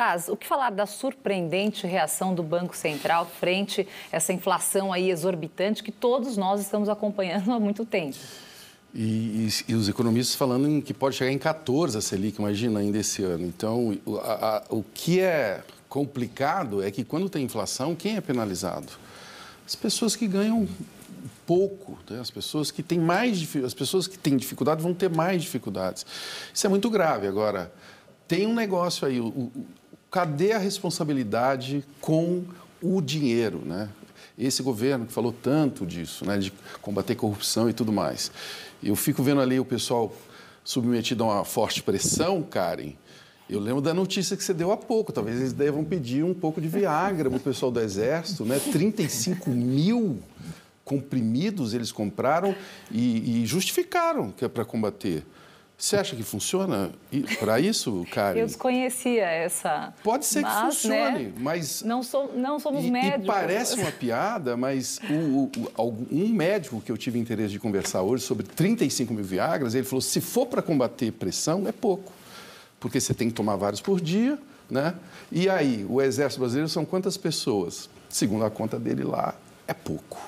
Taz, o que falar da surpreendente reação do Banco Central frente a essa inflação aí exorbitante que todos nós estamos acompanhando há muito tempo? E, e, e, os economistas falando em que pode chegar em 14 a Selic, imagina, ainda esse ano. Então, a, a, o que é complicado é que quando tem inflação, quem é penalizado? As pessoas que ganham pouco, né? as pessoas que têm mais as pessoas que têm dificuldade vão ter mais dificuldades. Isso é muito grave. Agora, tem um negócio aí, o, o, cadê a responsabilidade com o dinheiro, né? Esse governo que falou tanto disso, né, de combater corrupção e tudo mais. Eu fico vendo ali o pessoal submetido a uma forte pressão, Karen, eu lembro da notícia que você deu há pouco. Talvez eles devam pedir um pouco de Viagra para o pessoal do Exército, né? 35 mil comprimidos eles compraram e, e justificaram que é para combater. Você acha que funciona para isso, Karen? Eu desconhecia essa. Pode ser mas, que funcione, né? mas. Não, sou, não somos e, médicos. E parece uma piada, mas o, o, um médico que eu tive interesse de conversar hoje sobre 35 mil Viagras, ele falou: se for para combater pressão, é pouco porque você tem que tomar vários por dia, né? E aí, o Exército Brasileiro são quantas pessoas? Segundo a conta dele lá, é pouco.